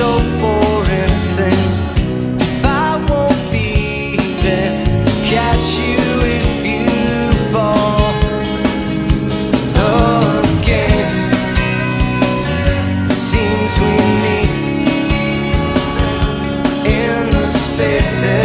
show for anything I won't be there to catch you if you fall again. It seems we meet in the spaces.